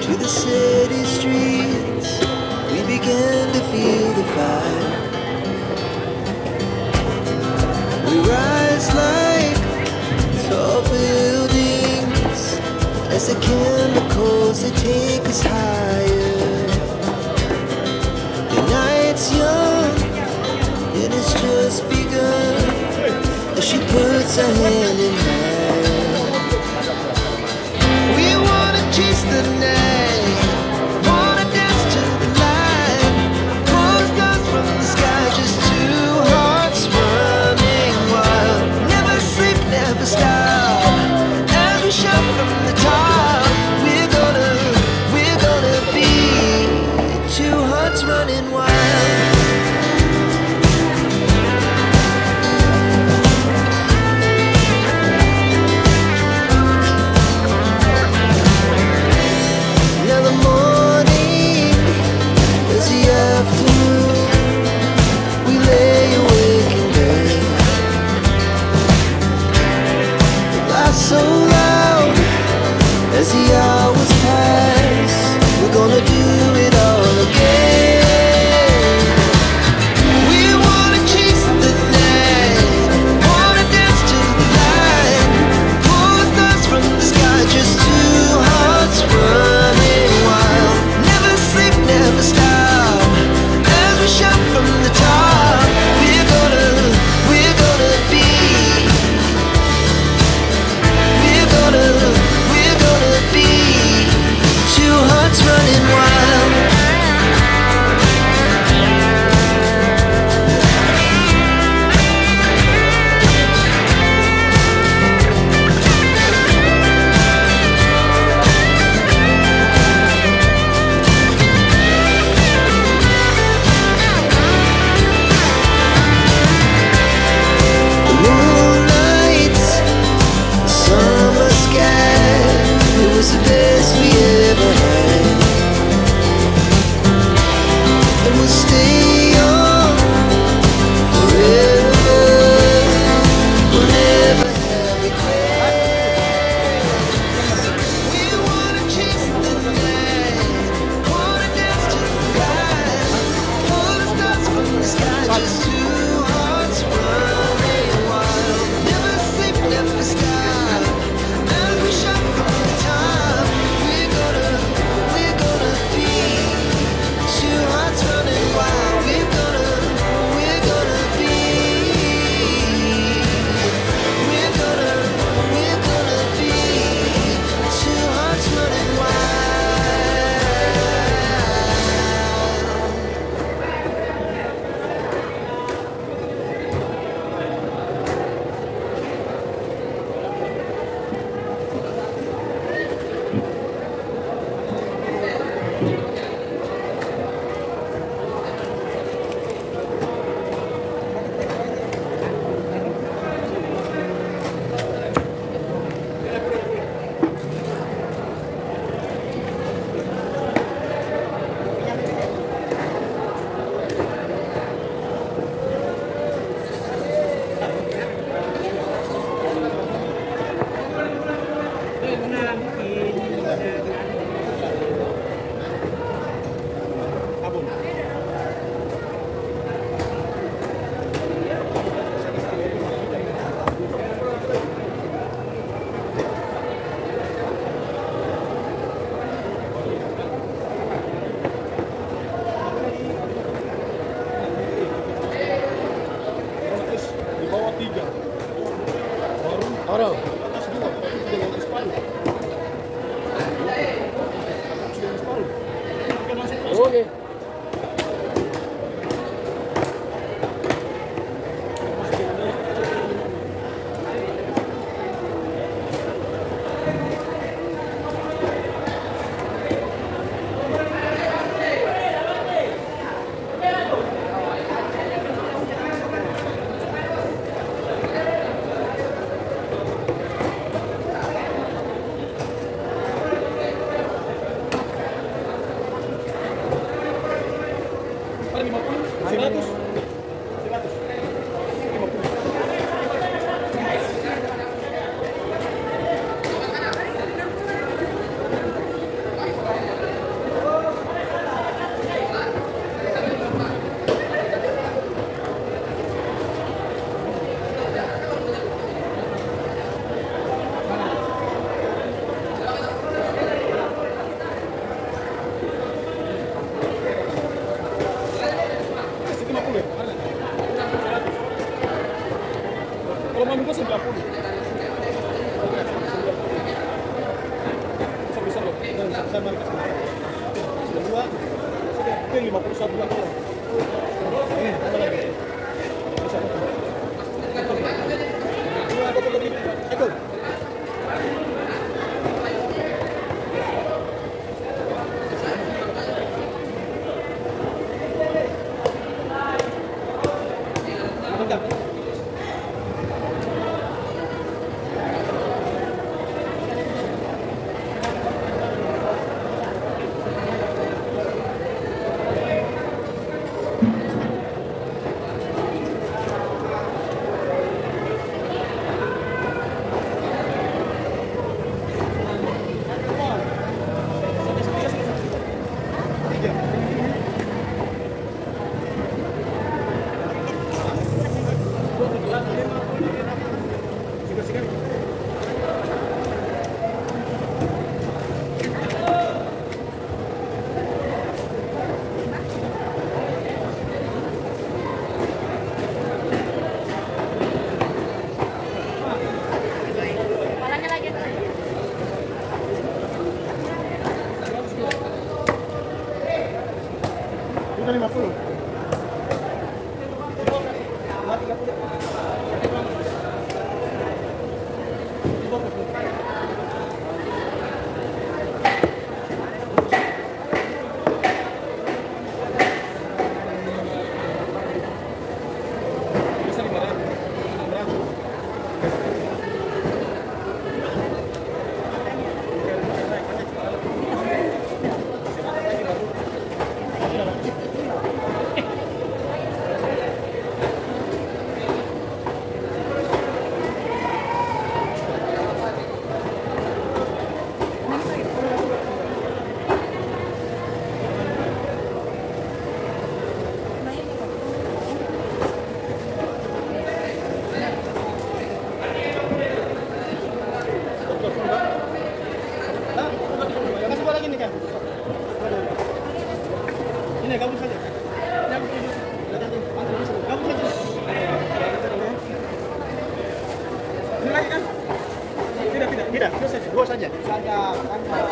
To the city streets. We begin to feel the fire. We rise like tall buildings as the chemicals they take us higher. As she puts her hand in mine. We wanna chase the night, Hold on. ¿Tiene datos? Sudah mari kasih. Sudah dua. Sudah itu yang 51 gracias. Dua saja, dua saja.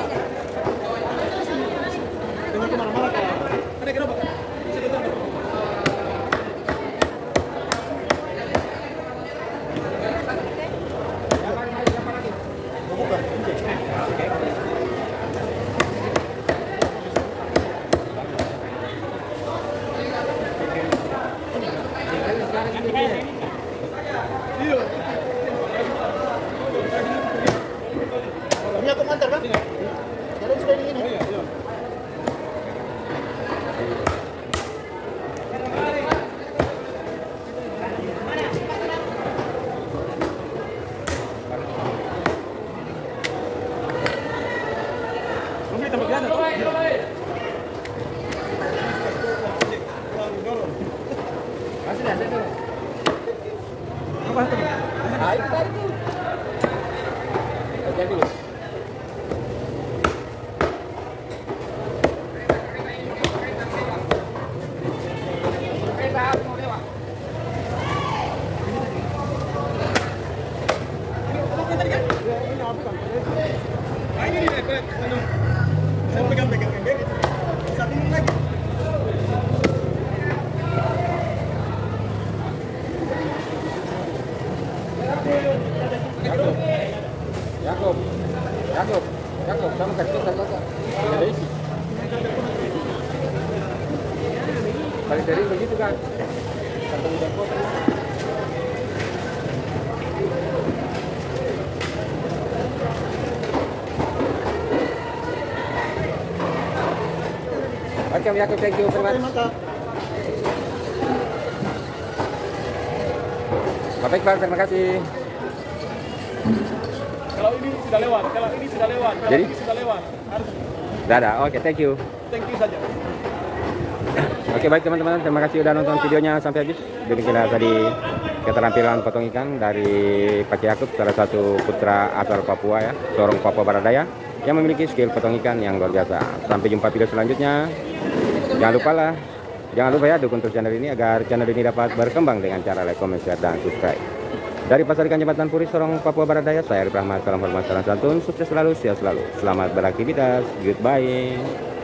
Pegang, pegang, pegang. Paling sering begitu kan. Kantong udah kotor. Oke, Yakob, thank you very much. Terima kasih. Bapak Iqbal, terima kasih. Kalau ini sudah lewat, kalau ini sudah lewat, kalau Jadi? ini sudah lewat, harus Dah, dah. Oke, thank you. thank you saja. Oke baik teman-teman, terima kasih udah nonton videonya sampai habis. Demikianlah tadi keterampilan potong ikan dari Pak Yakub, salah satu putra asal Papua ya, seorang Papua Barat Daya yang memiliki skill potong ikan yang luar biasa. Sampai jumpa video selanjutnya. Jangan lupa lah, jangan lupa ya dukung terus channel ini agar channel ini dapat berkembang dengan cara like, comment, share, dan subscribe. Dari Pasar Ikan Jembatan Puri, Sorong, Papua Barat Daya, saya Arif Rahmat. Salam hormat, salam santun, sukses selalu, sehat selalu. Selamat beraktivitas. Goodbye.